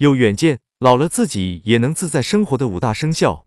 有远见老了自己也能自在生活的五大生肖。